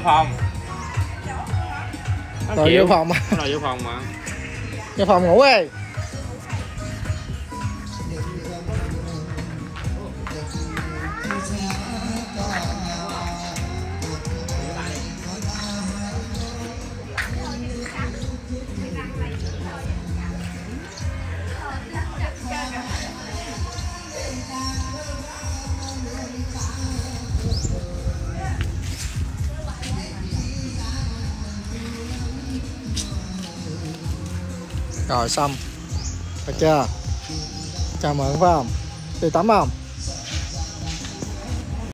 phòng. Rồi vô phòng đòi vô phòng mà. Vô phòng ngủ đi rồi xong. Được chưa? Chào mừng phải không? Đi tắm không?